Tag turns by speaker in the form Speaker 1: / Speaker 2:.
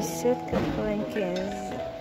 Speaker 1: 1795